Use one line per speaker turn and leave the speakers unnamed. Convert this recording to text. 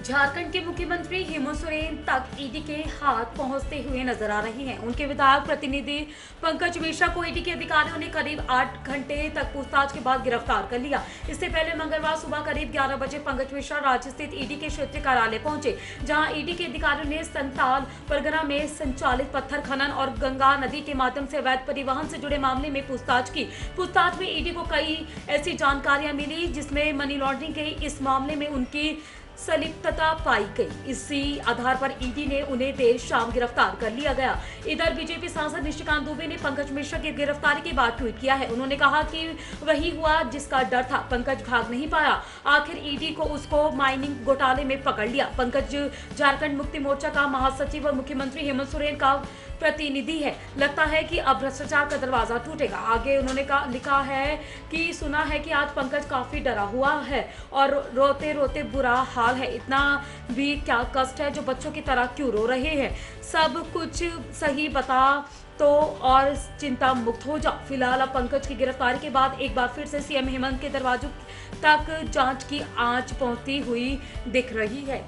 झारखंड के मुख्यमंत्री हेमंत सोरेन तक ईडी के हाथ पहुँचते हुए नज़र आ रहे हैं। उनके विधायक प्रतिनिधि पंकज मिश्रा को ईडी के अधिकारियों ने करीब आठ घंटे तक पूछताछ के बाद गिरफ़्तार कर लिया। इससे पहले मंगलवार सुबह करीब 11 बजे पंकज मिश्रा राज्य स्थित ईडी के क्षेत्रीय कार्यालय पहुँचे, जहाँ ईडी के अधिकारियों ने संताल, परगना में संचालित पत्थर खनन और गंगा नदी के माध्यम से अवैध परिवहन से जुड़े मामले में पूछताछ की। पूछताछ में ईडी को कई ऐसी जानकारियाँ मिली, जिसमें मनी लॉन्ड्रिंग के इस मामले में उनकी संलिप्तता पाई गई। इसी आधार पर ईडी ने उन्हें देर शाम गिरफ़्तार कर लिया गया। इधर बीजेपी सांसद निशिकांत दुबे ने पंकज मिश्रा की गिरफ्तारी के बाद ट्वीट किया है। उन्होंने कहा कि वही हुआ जिसका डर था, पंकज भाग नहीं पाया। आखिर ईडी को उसको माइनिंग घोटाले में पकड़ लिया। पंकज झारखंड मुक्ति मोर्चा का महासचिव और मुख्यमंत्री हेमंत सोरेन का प्रतिनिधि है। लगता है कि अब भ्रष्टाचार का दरवाज़ा टूटेगा। आगे उन्होंने कहा, लिखा है कि सुना है कि आज पंकज काफ़ी डरा हुआ है और रोते रोते बुरा हाल है, इतना भी क्या कष्ट है जो बच्चों की तरह क्यों रो रहे हैं? सब कुछ सही बता तो और चिंता मुक्त हो जाओ। फ़िलहाल अब पंकज की गिरफ्तारी के बाद एक बार फिर से सीएम हेमंत के दरवाजों तक जाँच की आँच पहुँचती हुई दिख रही है।